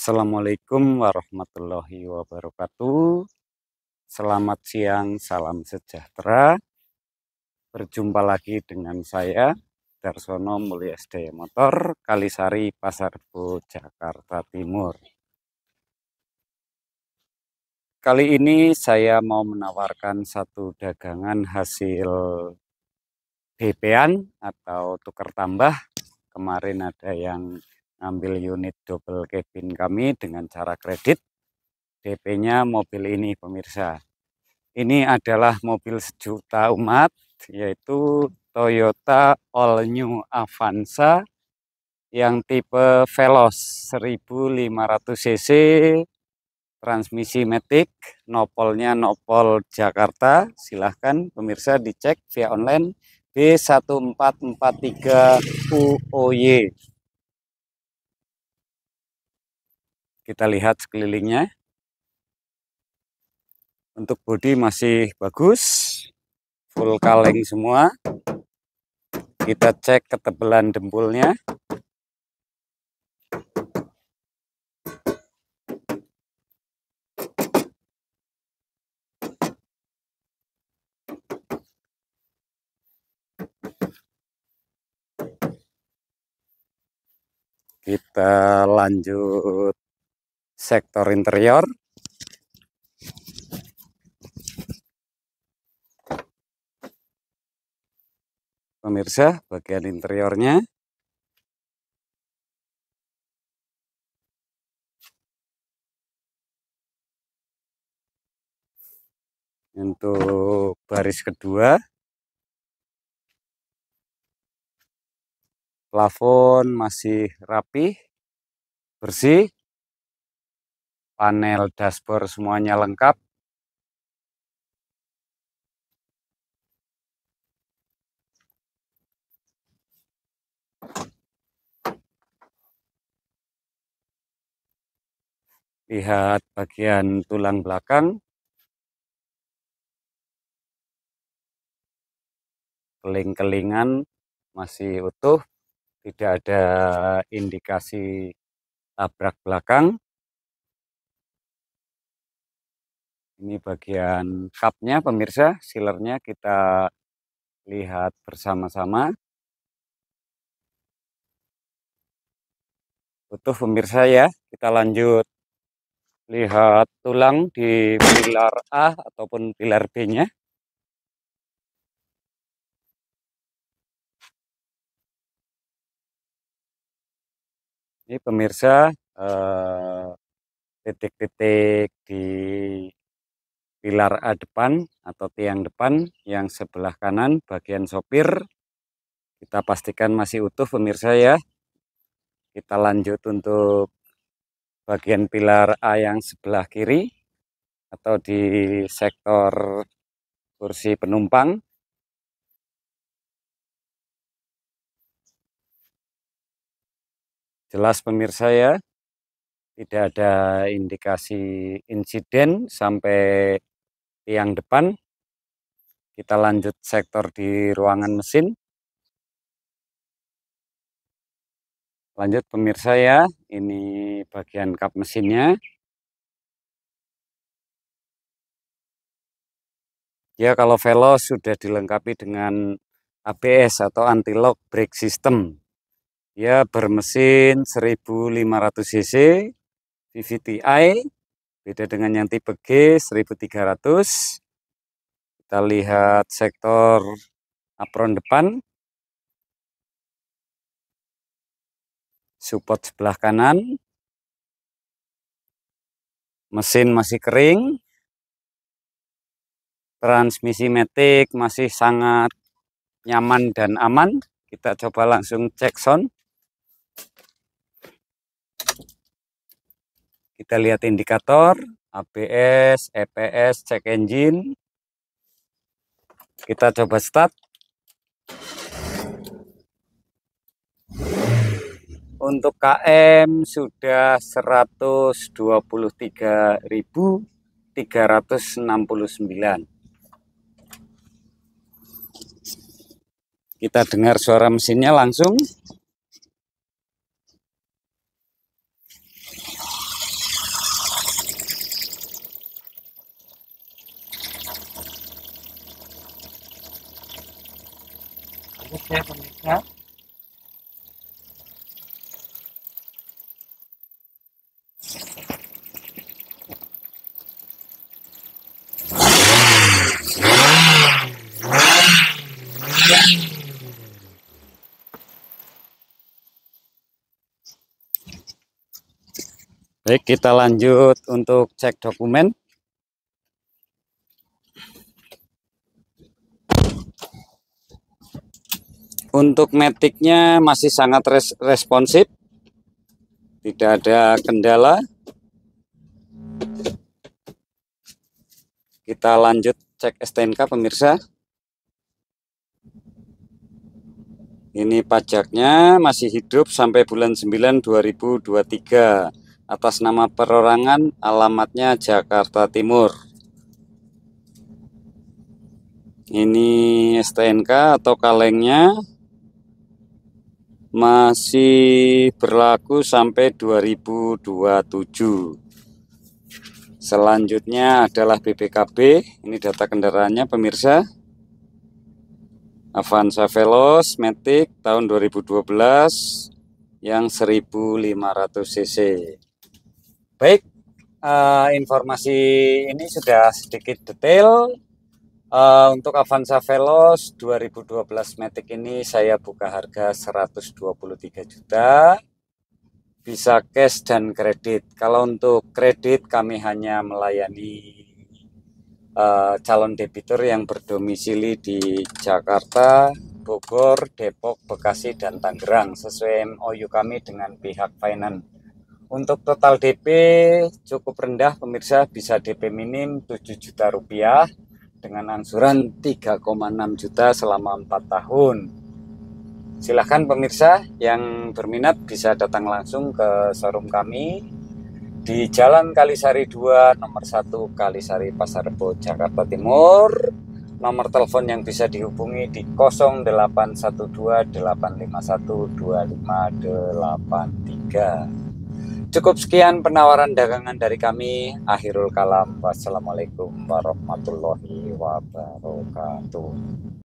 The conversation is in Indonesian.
Assalamualaikum warahmatullahi wabarakatuh. Selamat siang, salam sejahtera. Berjumpa lagi dengan saya, Darsono Mulia SD Motor, Kalisari, Pasar Rebo, Jakarta Timur. Kali ini saya mau menawarkan satu dagangan hasil DP-an atau tukar tambah. Kemarin ada yang ambil unit double cabin kami dengan cara kredit. DP-nya mobil ini pemirsa. Ini adalah mobil sejuta umat yaitu Toyota All New Avanza yang tipe Veloz 1500 cc transmisi matic nopolnya nopol Jakarta silahkan pemirsa dicek via online B1443 UOY kita lihat sekelilingnya. Untuk bodi masih bagus full kaleng semua. Kita cek ketebalan dempulnya. Kita lanjut sektor interior. Pemirsa bagian interiornya. Untuk baris kedua. Plafon masih rapi bersih panel dashboard semuanya lengkap. Lihat bagian tulang belakang. Keling-kelingan masih utuh, tidak ada indikasi tabrak belakang. Ini bagian cupnya pemirsa, sealernya kita lihat bersama-sama. Utuh pemirsa ya, kita lanjut lihat tulang di pilar A ataupun pilar B-nya. Ini pemirsa eh, titik-titik eh, di pilar A depan atau tiang depan yang sebelah kanan bagian sopir. Kita pastikan masih utuh pemirsa ya. Kita lanjut untuk bagian pilar A yang sebelah kiri atau di sektor kursi penumpang. Jelas pemirsa ya. Tidak ada indikasi insiden sampai tiang depan. Kita lanjut sektor di ruangan mesin. Lanjut pemirsa ya, ini bagian kap mesinnya. Ya kalau Veloz sudah dilengkapi dengan ABS atau anti-lock brake system. Ya bermesin 1500 cc, VVTi Beda dengan yang tipe G 1300. Kita lihat sektor apron depan. Support sebelah kanan. Mesin masih kering. Transmisi metik masih sangat nyaman dan aman. Kita coba langsung cek sound. Kita lihat indikator, ABS, EPS, cek engine. Kita coba start. Untuk KM sudah 123.369. Kita dengar suara mesinnya langsung. Ya Baik, kita lanjut untuk cek dokumen. Untuk metiknya masih sangat res responsif. Tidak ada kendala. Kita lanjut cek STNK pemirsa. Ini pajaknya masih hidup sampai bulan 9 2023 atas nama perorangan alamatnya Jakarta Timur. Ini STNK atau kalengnya masih berlaku sampai 2027. Selanjutnya adalah BPKB. Ini data kendaraannya pemirsa. Avanza Veloz Matic tahun 2012 yang 1500 cc. Baik, uh, informasi ini sudah sedikit detail. Uh, untuk Avanza Veloz 2012 Matic ini saya buka harga 123 juta. Bisa cash dan kredit. Kalau untuk kredit kami hanya melayani uh, calon debitur yang berdomisili di Jakarta, Bogor, Depok, Bekasi, dan Tangerang sesuai MOU kami dengan pihak finance. Untuk total DP cukup rendah pemirsa bisa DP minim 7 juta rupiah dengan angsuran 3,6 juta selama 4 tahun. Silahkan pemirsa yang berminat bisa datang langsung ke showroom kami di Jalan Kalisari 2 nomor 1 Kalisari Pasar Rebo Jakarta Timur nomor telepon yang bisa dihubungi di 0812858253 cukup sekian penawaran dagangan dari kami. Akhirul kalam. Wassalamualaikum warahmatullahi wabarakatuh